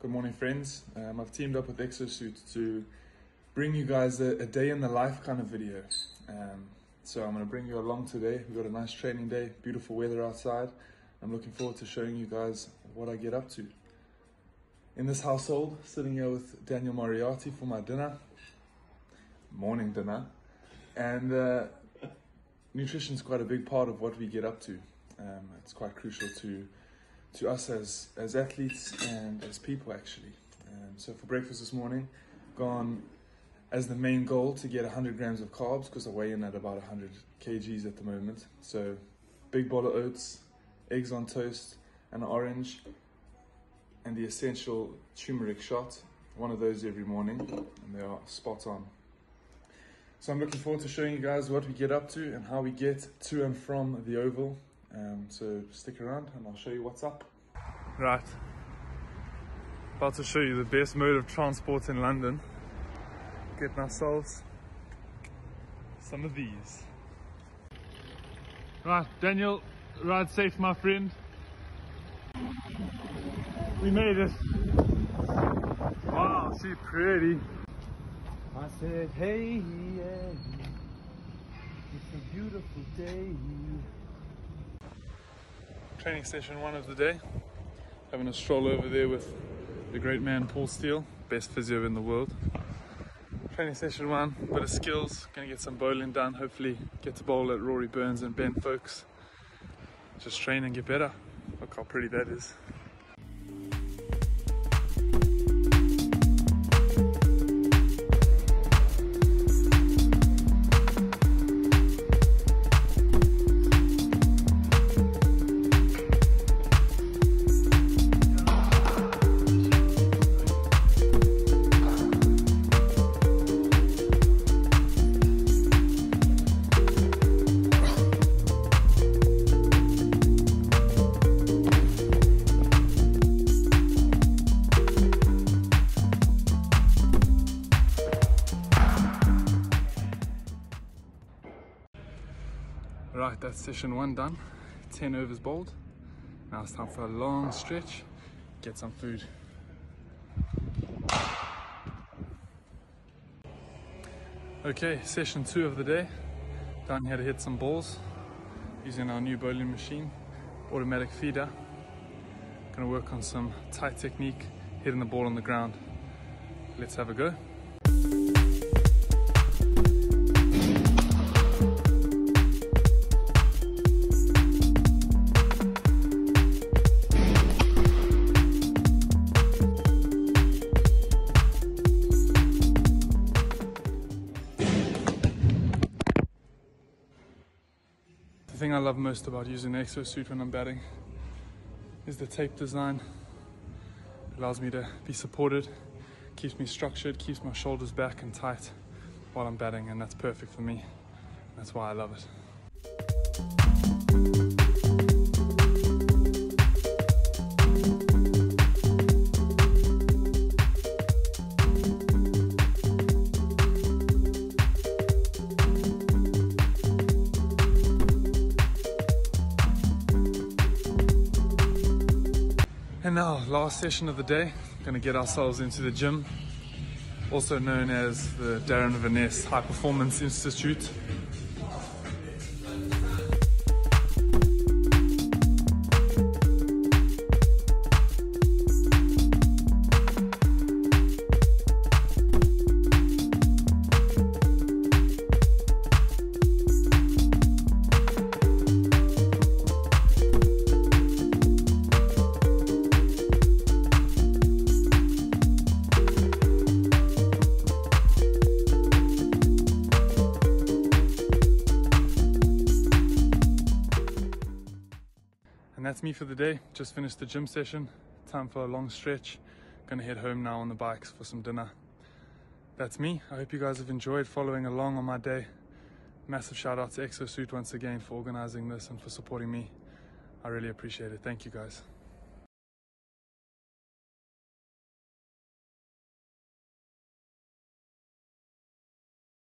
Good morning, friends. Um, I've teamed up with Exosuit to bring you guys a, a day in the life kind of video. Um, so I'm going to bring you along today. We've got a nice training day, beautiful weather outside. I'm looking forward to showing you guys what I get up to. In this household, sitting here with Daniel Moriarty for my dinner, morning dinner, and uh, nutrition is quite a big part of what we get up to. Um, it's quite crucial to to us as as athletes and as people actually. Um, so for breakfast this morning, gone as the main goal to get 100 grams of carbs because I weigh in at about 100 kgs at the moment. So big bowl of oats, eggs on toast, an orange, and the essential turmeric shot. One of those every morning, and they are spot on. So I'm looking forward to showing you guys what we get up to and how we get to and from the oval. Um, so stick around and I'll show you what's up. Right. About to show you the best mode of transport in London. Getting ourselves some of these. Right, Daniel, ride safe, my friend. We made it. Wow, she pretty. I said, hey, yeah, it's a beautiful day. Training session one of the day. Having a stroll over there with the great man Paul Steele, best physio in the world. Training session one, bit of skills, gonna get some bowling done, hopefully get to bowl at Rory Burns and Ben Foakes. Just train and get better. Look how pretty that is. Right, that's session one done. 10 overs bowled. Now it's time for a long stretch, get some food. Okay, session two of the day. Down here to hit some balls using our new bowling machine, automatic feeder. Gonna work on some tight technique, hitting the ball on the ground. Let's have a go. Thing I love most about using the exosuit when I'm batting is the tape design. It allows me to be supported, keeps me structured, keeps my shoulders back and tight while I'm batting, and that's perfect for me. That's why I love it. And now, last session of the day, gonna get ourselves into the gym, also known as the Darren Veness High Performance Institute. That's me for the day. Just finished the gym session. Time for a long stretch. Gonna head home now on the bikes for some dinner. That's me. I hope you guys have enjoyed following along on my day. Massive shout out to Exosuit once again for organizing this and for supporting me. I really appreciate it. Thank you guys.